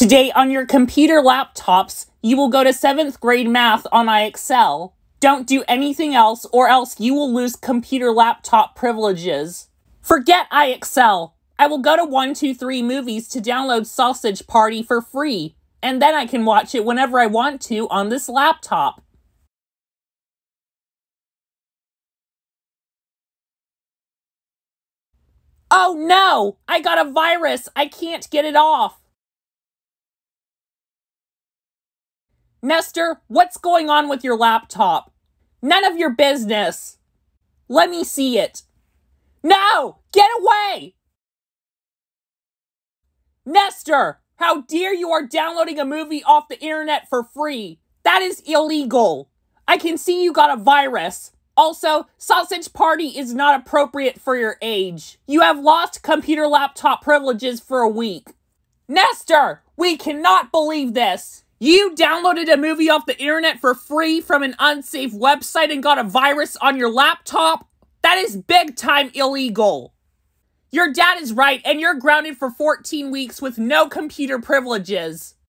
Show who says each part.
Speaker 1: Today on your computer laptops, you will go to 7th grade math on IXL. Don't do anything else or else you will lose computer laptop privileges. Forget IXL. I will go to 123 Movies to download Sausage Party for free, and then I can watch it whenever I want to on this laptop. Oh no! I got a virus! I can't get it off! Nestor, what's going on with your laptop? None of your business! Let me see it. No! Get away! Nestor! How dare you are downloading a movie off the internet for free? That is illegal! I can see you got a virus. Also, Sausage Party is not appropriate for your age. You have lost computer laptop privileges for a week. Nestor, we cannot believe this. You downloaded a movie off the internet for free from an unsafe website and got a virus on your laptop? That is big time illegal. Your dad is right, and you're grounded for 14 weeks with no computer privileges.